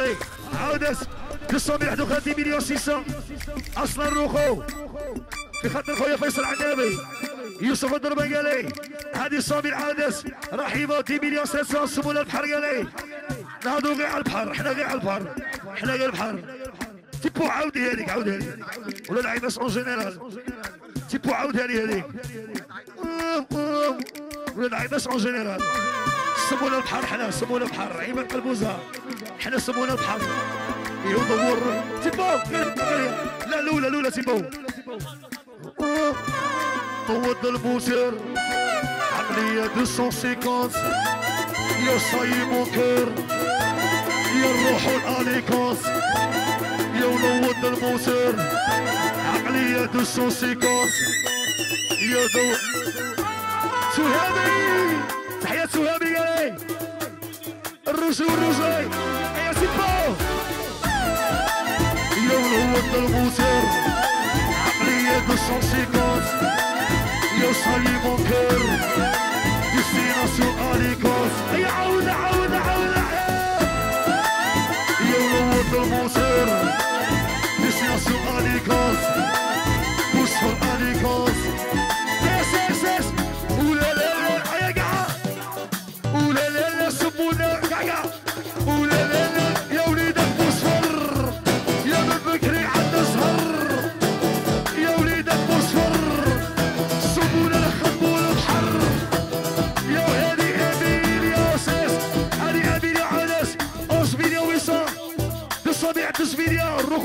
هاي عودت 931 مليون 600 أصلا روخو في خاطر خويا فيصل عنابي يوسف الدربقالي هذه صابر عادس رحيمة 10 مليون 700 سمونا البحر قالي. نهضوا غير على البحر. إحنا غير على البحر. إحنا غير البحر. تيبو عاودي هذيك عاودي هذيك. ولا العيباس اون جينيرال. تيبو عاودها لي هذيك. ولا العيباس اون جينيرال. سمونا بحر حنا سمونا بحر. عيما قلبوزها حنا سمونا بحر. يدور تباو لا لولا لولا تباو طود عقلية عملية 250 يا صايب وكير. يا الروح الاليكاس يا ولود الموسير عقلية 250 يا دو سهادي sur nos jeux et aussi pas Il y a un autre de poussière, un billet de sensibilité.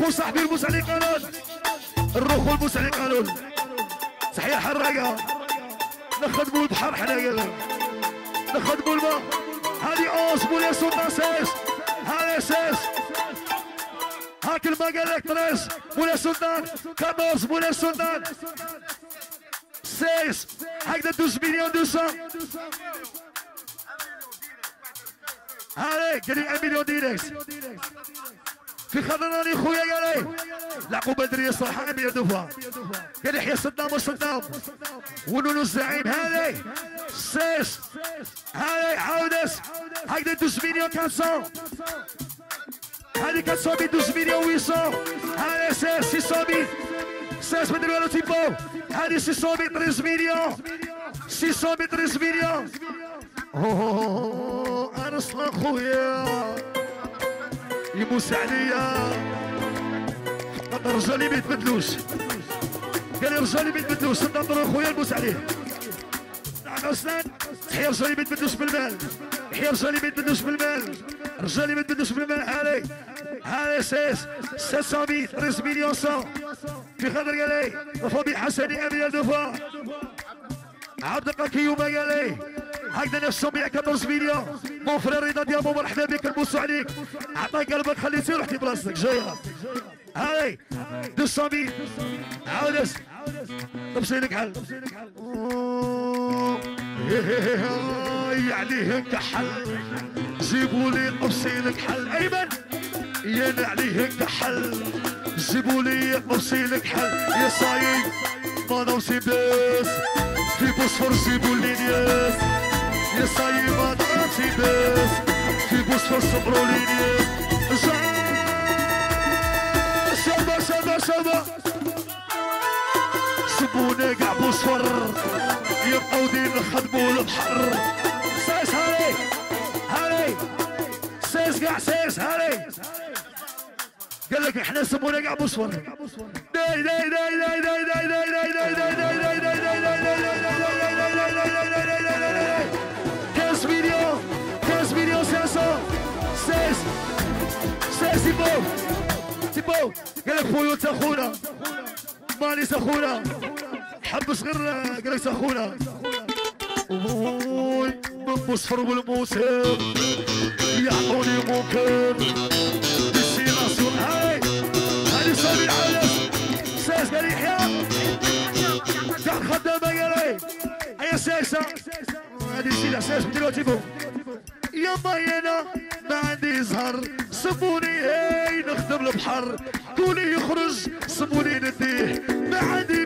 اخو صاحبي البوس علي قانون الروح والبوس علي قانون صحيح حراقه نخدموا البحر حنايا نخدموا الماء هادي أوس مولاي سلطان ساس هاي ساس هاك الماء قال لك تريس مولاي سلطان. كابوس مولاي سلطان؟ ساس هكذا دوز مليون دوسا هاي قال لي 1 مليون دينار في خضراني خويا يا لي لعقوب بدري صاحب يا دفا يا لحيا صدام وصدام ونونو الزعيم هذي سيس. هذي عودس. هكذا دوز مليون كانسون هذه كانسوبي دوز مليون ويسون هذي سيس سيسوبي سيس بدري ولو تيبو. هذي سيسوبي تريز مليون سيسوبي تريز مليون أوه أنا هو خويا يبوس عليا. خاطر رجالي ما يتبدلوش قال لي رجالي ما يتبدلوش نضرب خويا نبوس عليه. نعم اسنان تحيا رجالي ما يتبدلوش بالمال. تحيا رجالي ما يتبدلوش بالمال. رجالي ما يتبدلوش بالمال. هالي هالي سيس 700 13 مليون 100 في خاطر قال لي رفضي حسني امين دفا عبد القيوم قال لي هكذا 14 مليون مون فرير رضا ديابو مرحبا بك نبوسو عليك. عطاك قلبك خليتي رحتي بلاصتك جاية هاي. 200 عاودس طبسي لك حل. عليه كحل جيبوا لي طبسي لك حل. أيمن. يا عليه كحل جيبوا لي طبسي لك حل. يا صايي ما نوصي بس. في بوسفور سيبوا لي نياس يا صايبة ضرب في باس في بوسفور صبروا لي نياس شابة شابة شابة سبونا كاع بوسفور يبقاو ديما خدموا البحر سيس هاري هاري سيس كاع سيس هاري قال لك إحنا سمونا قاع بوسفر داي داي داي داي داي داي داي داي داي داي داي داي داي داي داي داي داي 15 مليون 15 مليون 500 16 16 سي بو سي بو قال لك فويوت اخونا مانيس اخونا حبس غير قال لك من مصفر والموسم يعطوني تيبو يما يانا ما عندي زهر سموني هاي نخدم البحر قولي يخرج سموني نديه ما عندي